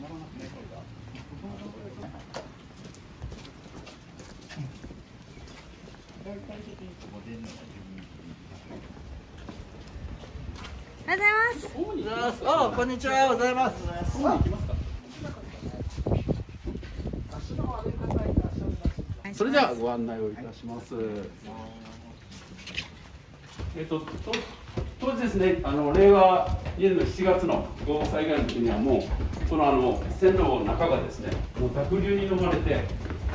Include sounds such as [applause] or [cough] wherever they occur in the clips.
おはようございます。あ、こんにちは。おはようございます。それではご案内をいたします。えっと、と当時ですね、あの令和2年の7月の豪雨災害の時にはもうこのあの線路の中がですね、もう濁流に飲まれて、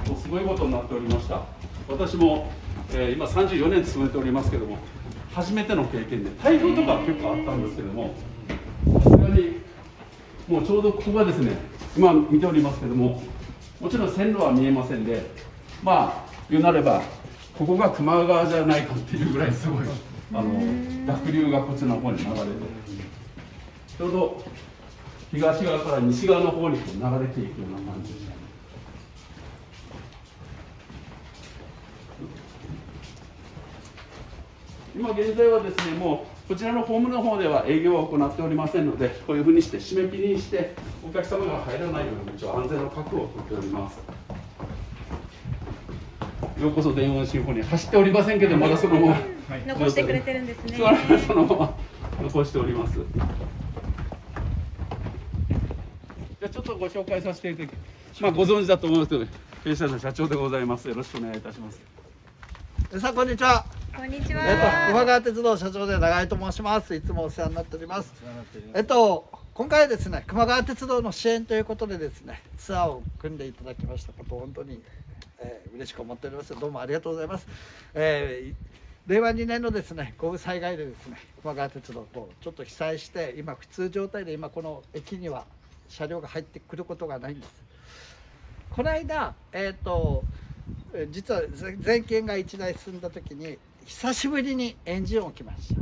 もうすごいことになっておりました。私も、えー今34年勤めておりますけども、初めての経験で台風とか結構あったんですけども、さすがにもうちょうどここがですね、今見ておりますけども、もちろん線路は見えませんで、まあ、言うなれば、ここが球磨川じゃないかっていうぐらいすごい、あの濁流がこっちの方に流れて、ちょうど東側から西側の方にこう流れていくような感じでした。今現在はですねもうこちらのホームの方では営業は行っておりませんのでこういうふうにして締め切りにしてお客様が入らないように一応安全の確保をとっておりますようこそ電話シンフォニー走っておりませんけどまだそのまま残してくれてるんですね。そのまま残しておりますじゃあちょっとご紹介させていただきまあご存知だと思いますけど弊社の社長でございますよろしくお願いいたしますさあ、こんにちは。こんにちは。えっと、熊川鉄道社長で長井と申します。いつもお世話になっております。えっと、今回はですね、熊川鉄道の支援ということでですね、ツアーを組んでいただきましたこと、本当に、えー嬉しく思っております。どうもありがとうございます。えー令和2年のですね豪雨災害でですね熊川鉄道こうちょっと被災して今普通状態で今この駅には車両が入ってくることがないんです。この間えっ、とえー実はぜ全県が1台進んだ時に久しぶりにエンジン音来ました。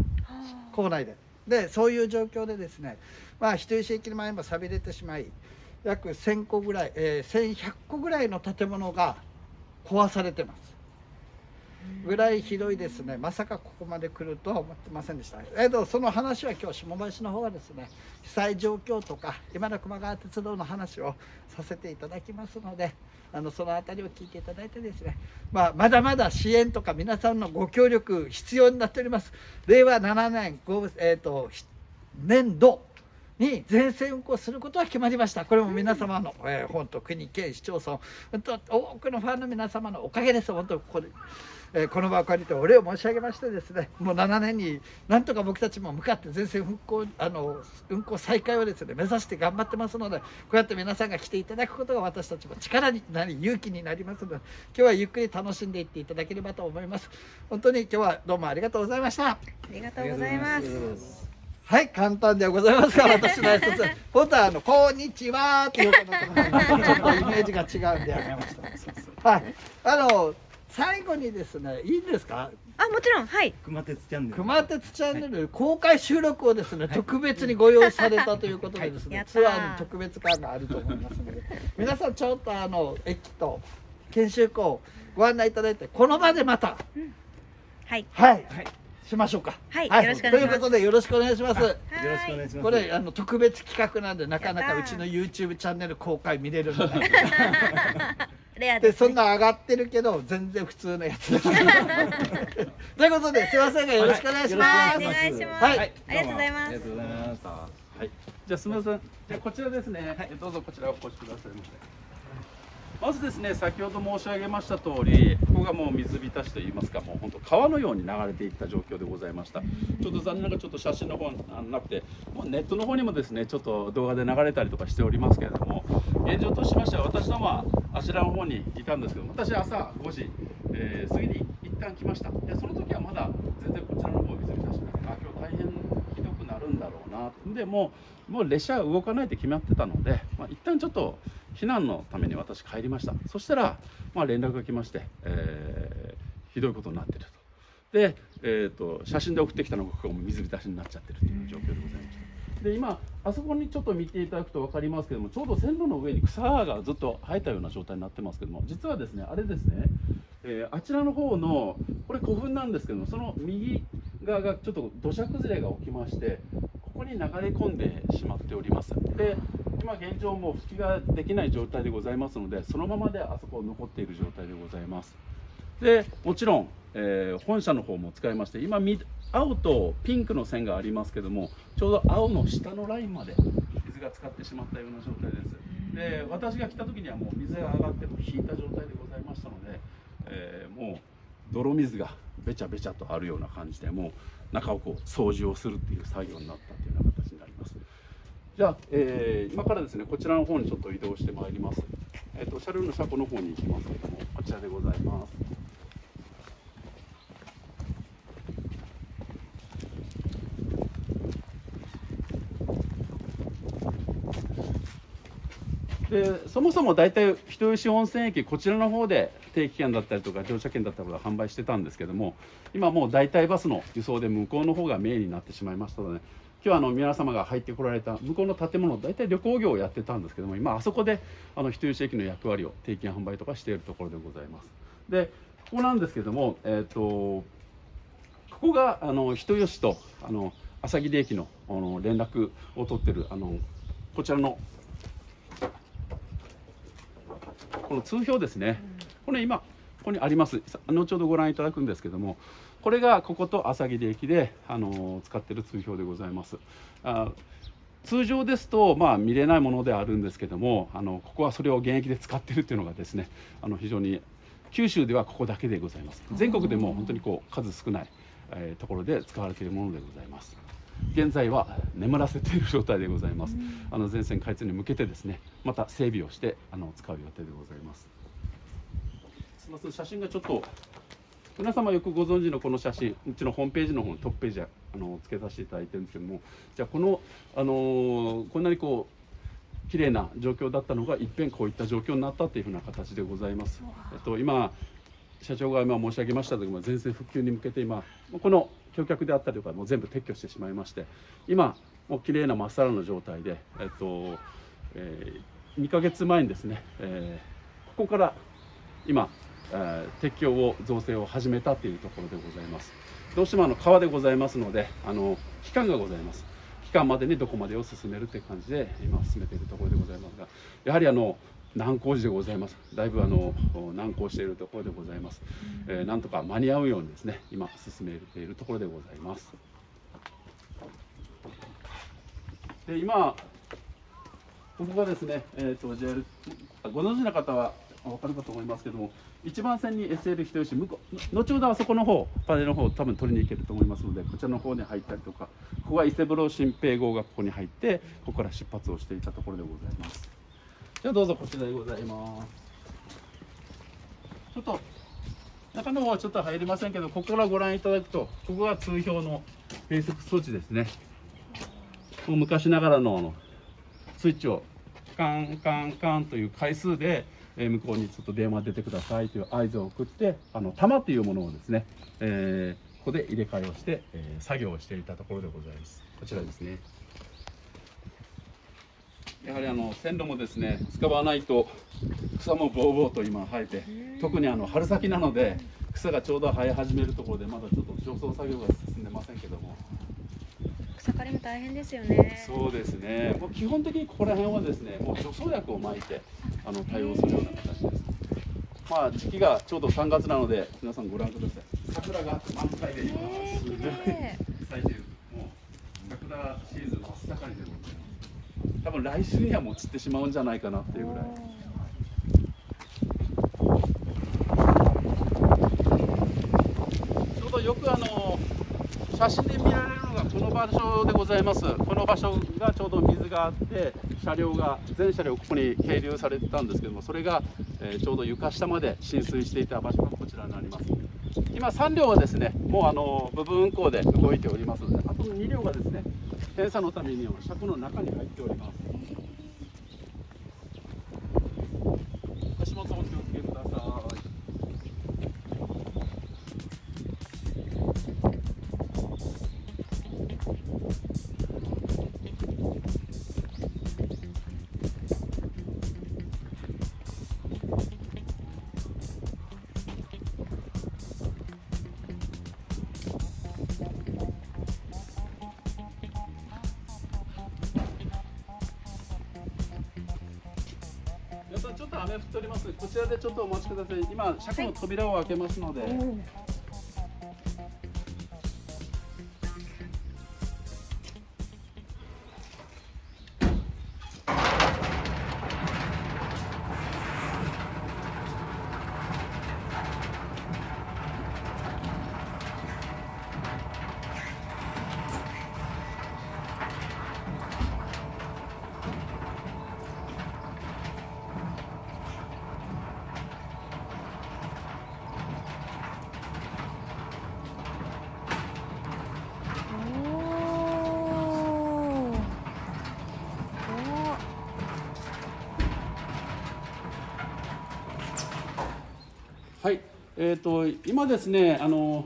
構内で。でそういう状況でですねまあ人吉駅の前も錆びれてしまい約1000個ぐらい、えー1100個ぐらいの建物が壊されてますぐらいひどいですね。まさかここまで来るとは思ってませんでした。えっとその話は今日下林の方はですね被災状況とか今の熊川鉄道の話をさせていただきますのであのその辺りを聞いていただいてですね、まあ、まだまだ支援とか皆さんのご協力必要になっております。令和7年えっ、と年度に全線運行することは決まりました。これも皆様の、えー本当国、県、市町村、本当多くのファンの皆様のおかげです。本当ここで、えーこの場を借りてお礼を申し上げましてですね、もう7年になんとか僕たちも向かって全線復興あの運行再開をですね目指して頑張ってますので、こうやって皆さんが来ていただくことが私たちも力になり勇気になりますので、今日はゆっくり楽しんでいっていただければと思います。本当に今日はどうもありがとうございました。ありがとうございます。はい、簡単ではございますが、[laughs] 私の挨拶、本当はあの、こんにちはっていうかなとちょっとイメージが違うんでやめました。はい、あの、最後にですね、いいんですか？あ、もちろん、はい。熊鉄チャンネル。熊鉄チャンネル公開収録をですね、特別にご用意されたということでですね、[laughs] はいツアーに特別感があると思いますので、皆さんちょっとあの駅と研修校をご案内いただいて、この場でまた、はい。はい、はい。しましょうか。はいよろしくお願いしますということでよろしくお願いします。よろしくお願いします。これあの特別企画なんでなかなかうちの YouTube チャンネル公開見れるので [laughs] レアです、でそんね。な上がってるけど全然普通のやつです [laughs] ということですいませんがよろしくお願いします、はい、お願いします。はいありがとうございますありがと。うございます。はい、じゃあすみません。じゃあこちらですね。はい、どうぞこちらお越しくださいませ。まずですね、先ほど申し上げました通り、ここがもう水浸しといいますか、もう本当川のように流れていった状況でございました。ちょっと残念ながらちょっと写真の方あなくて、もうネットの方にもですね、ちょっと動画で流れたりとかしておりますけれども、現状としましては私どもはあちらの方にいたんですけど、私朝5時、えー過ぎに一旦来ました。で、その時はまだ全然こちらの方水浸しで、あ、今日大変ひどくなるんだろうな。でももう列車は動かないって決まってたので、まあ、一旦ちょっと避難のために私帰りました。そしたら、まあ、連絡が来まして、えーひどいことになっていると。で、えー、と写真で送ってきたのがここも水浸しになっちゃってるという状況でございました。で今あそこにちょっと見ていただくと分かりますけどもちょうど線路の上に草がずっと生えたような状態になってますけども実はですねあれですね、えーあちらの方のこれ古墳なんですけどもその右側がちょっと土砂崩れが起きましてここに流れ込んでしまっております。で、今現状もう復帰ができない状態でございますのでそのままであそこ残っている状態でございます。でもちろん、えー本社の方も使いまして今青とピンクの線がありますけどもちょうど青の下のラインまで水が浸かってしまったような状態です。で私が来た時にはもう水が上がっても引いた状態でございましたので、えーもう泥水がべちゃべちゃとあるような感じでもう中をこう掃除をするっていう作業になったというような形じゃあ、えー今からですねこちらの方にちょっと移動してまいります。えっ、と車両の車庫の方に行きますけどもこちらでございます。でそもそも大体人吉温泉駅こちらの方で定期券だったりとか乗車券だったりとか販売してたんですけども今もう代替バスの輸送で向こうの方がメインになってしまいましたので今日はあの皆様が入ってこられた向こうの建物大体旅行業をやってたんですけども今あそこであの人吉駅の役割を定期販売とかしているところでございます。でここなんですけどもえっ、とここがあの人吉とあの朝霧駅のあの連絡を取ってるあのこちらのこの通標ですね、これ今ここにあります。後ほどご覧いただくんですけどもこれがここと朝霧駅であの使ってる通標でございます。あ通常ですと、まあ、見れないものではあるんですけどもあのここはそれを現役で使ってるっていうのがですねあの非常に九州ではここだけでございます。全国でも本当にこう数少ない、えーところで使われているものでございます。現在は眠らせている状態でございます、あの全線開通に向けてですねまた整備をしてあの使う予定でございます。すみません写真がちょっと皆様よくご存知のこの写真うちのホームページの方にトップページあのつけさせていただいてるんですけどもじゃあこの、あのーこんなにこう綺麗な状況だったのがいっぺんこういった状況になったというふうな形でございます。えっと、今社長が今申し上げましたけども全線復旧に向けて今この橋脚であったりとかもう全部撤去してしまいまして今もう綺麗なまっさらな状態で、えっとえ2ヶ月前にですね、えーここから今、えー撤去を造成を始めたというところでございます。どうしてもあの川でございますのであの期間がございます。期間までにどこまでを進めるという感じで今進めているところでございますがやはりあの難工事でございます。だいぶあの難航しているところでございます、えーなんとか間に合うようにですね今進めているところでございます。で今ここがですね、えー、と JR ご存知の方は分かるかと思いますけども一番線に SL 人吉向こう後ほどあそこの方パネルの方多分取りに行けると思いますのでこちらの方に入ったりとかここが伊勢風呂新平号がここに入ってここから出発をしていたところでございます。じゃあどうぞこちらでございます。ちょっと中の方はちょっと入りませんけどここからご覧いただくとここが通標の閉塞装置ですね。もう昔ながらのあのスイッチをカンカンカンという回数で、えー向こうにちょっと電話出てくださいという合図を送ってあの玉というものをですね、えーここで入れ替えをして、えー作業をしていたところでございます。こちらですね。やはりあの線路もですね使わないと草もぼうぼうと今生えて特にあの春先なので草がちょうど生え始めるところでまだちょっと除草作業が進んでませんけども。草刈りも大変ですよね。そうですね、もう基本的にここら辺はですね、もう除草薬をまいてあの対応するような形です。まあ時期がちょうど3月なので、皆さんご覧ください。桜が満開で今、すごい綺麗咲いてる。もう桜シーズン真っ盛りでございます。多分来週にはもう散ってしまうんじゃないかなっていうぐらい。ちょうどよくあの写真で見られるのがこの場所でございます。この場所がちょうど水があって、車両が全車両ここに係留されてたんですけども、それが、えーちょうど床下まで浸水していた場所がこちらになります。今3両はですね、もうあの部分運行で動いておりますので、あと2両がですね、検査のために車庫の中に入っております。足元お気をつけください。ちょっと雨降っております。こちらでちょっとお待ちください。今、車庫の扉を開けますので。はいえー、と今ですねあの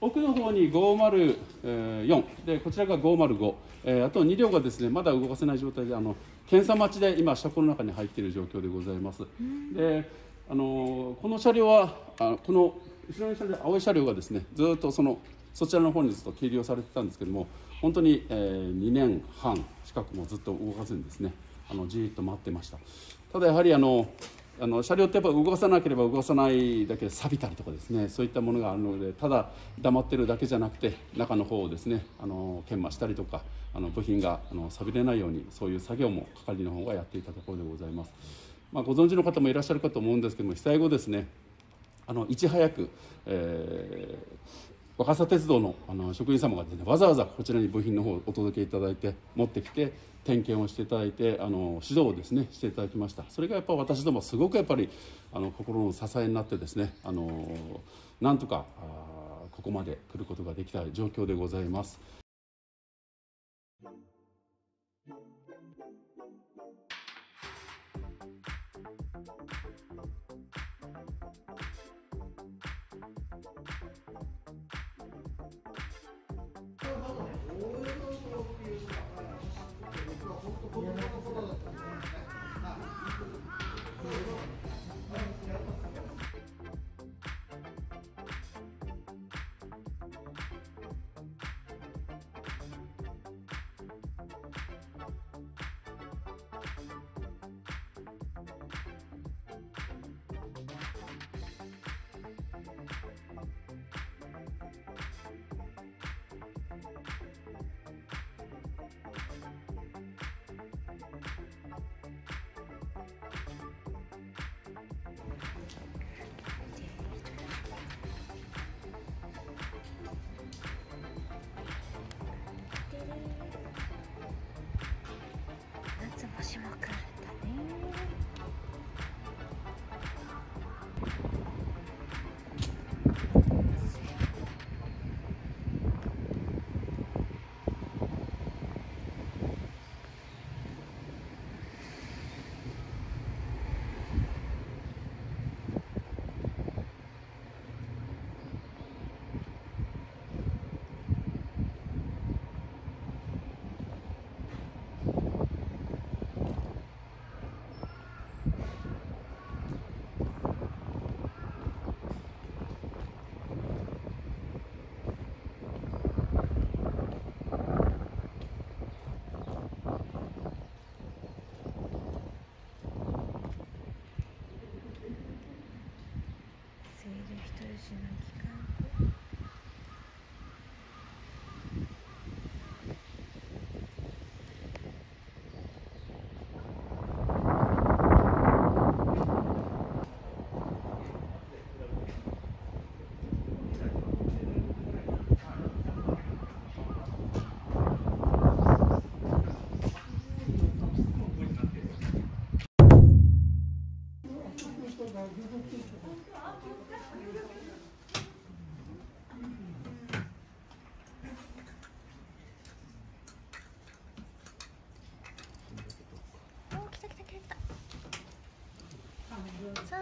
奥の方に504でこちらが505、えーあと2両がですねまだ動かせない状態であの検査待ちで今車庫の中に入っている状況でございます。であのこの車両はあこの後ろの車両青い車両がですねずっとそのそちらの方にずっと計量されてたんですけども本当に、えー2年半近くもずっと動かずにですねあのじーっと待ってました。ただやはりあのあの車両ってやっぱ動かさなければ動かさないだけで錆びたりとかですねそういったものがあるのでただ黙ってるだけじゃなくて中の方をですねあの研磨したりとかあの部品があの錆びれないようにそういう作業も係の方がやっていたところでございます、まあ、ご存知の方もいらっしゃるかと思うんですけども被災後ですねあのいち早く、えー若狭鉄道のあの職員様がですねわざわざこちらに部品の方をお届けいただいて持ってきて点検をしていただいてあの指導をですねしていただきましたそれがやっぱ私どもすごくやっぱりあの心の支えになってですねあのなんとかここまで来ることができた状況でございます。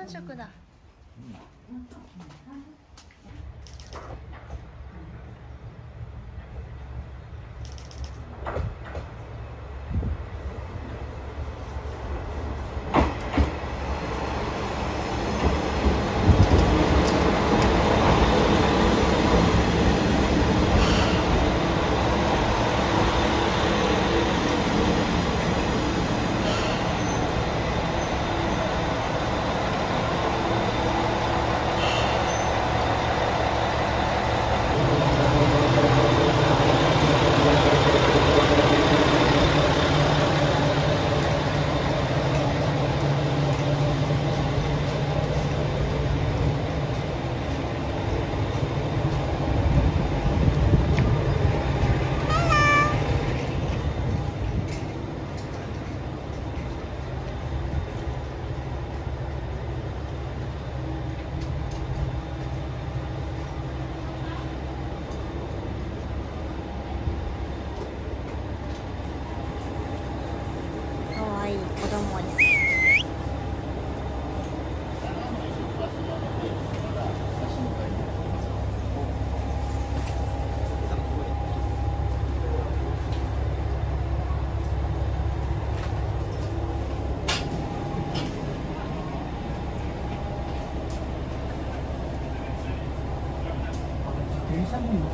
3色だ。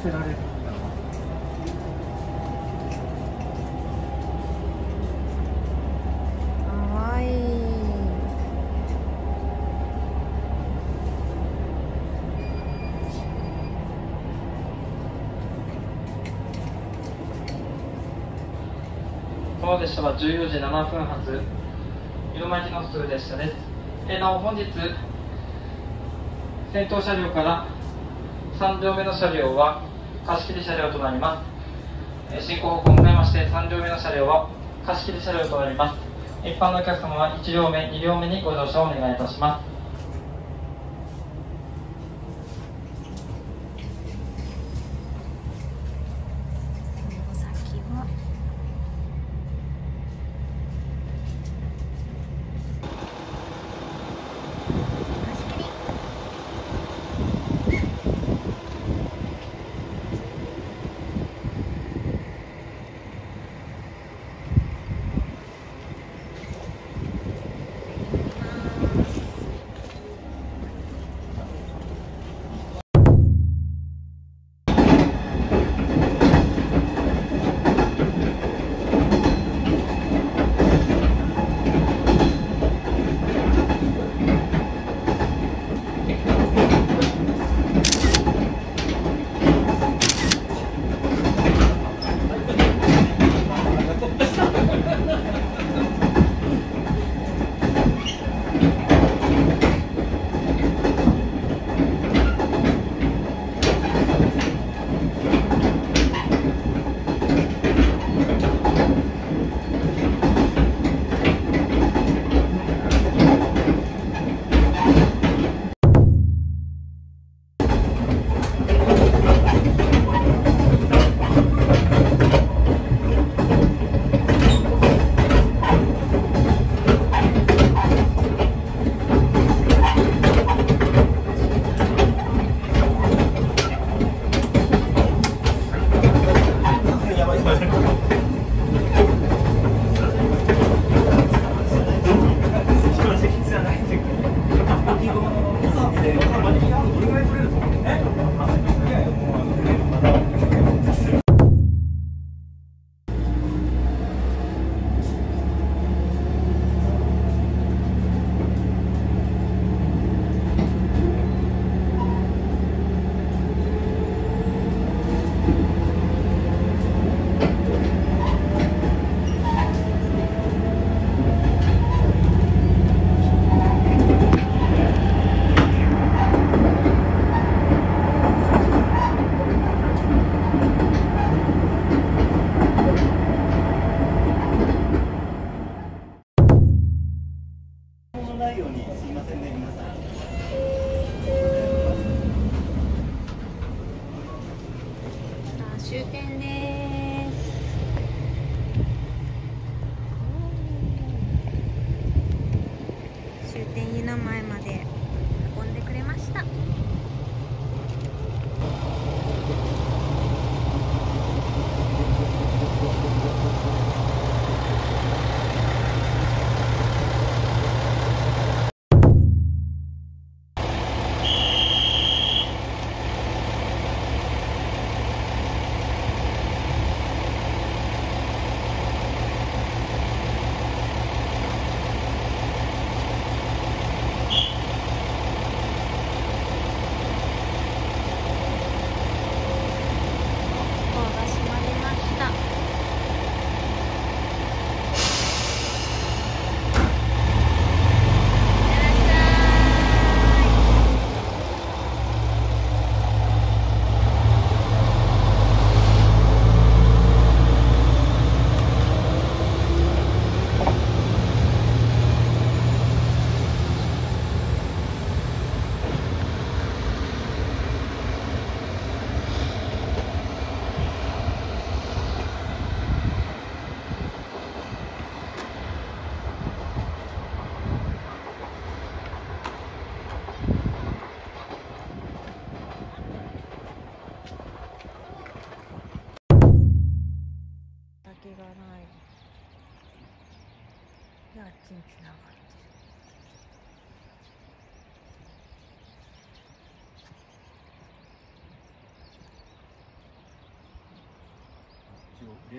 せられる。かわいいこの列車は14時7分発、色巻の普通列車です。えーなお本日、先頭車両から3両目の車両は貸切車両となります。え進行方向を向かいまして3両目の車両は貸切車両となります。一般のお客様は1両目、2両目にご乗車をお願いいたします。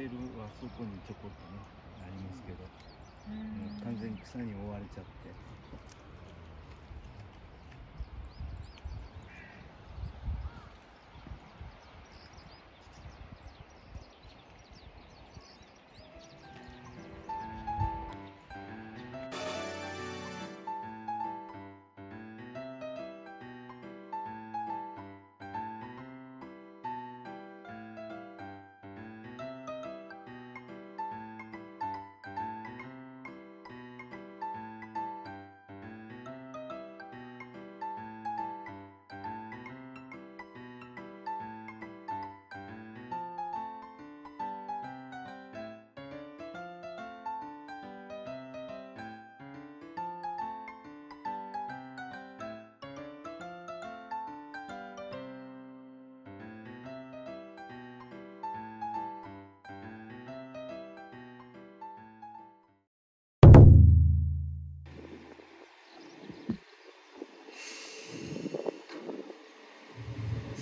レールはそこにちょこっとねありますけど、うもう完全に草に覆われちゃって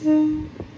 ん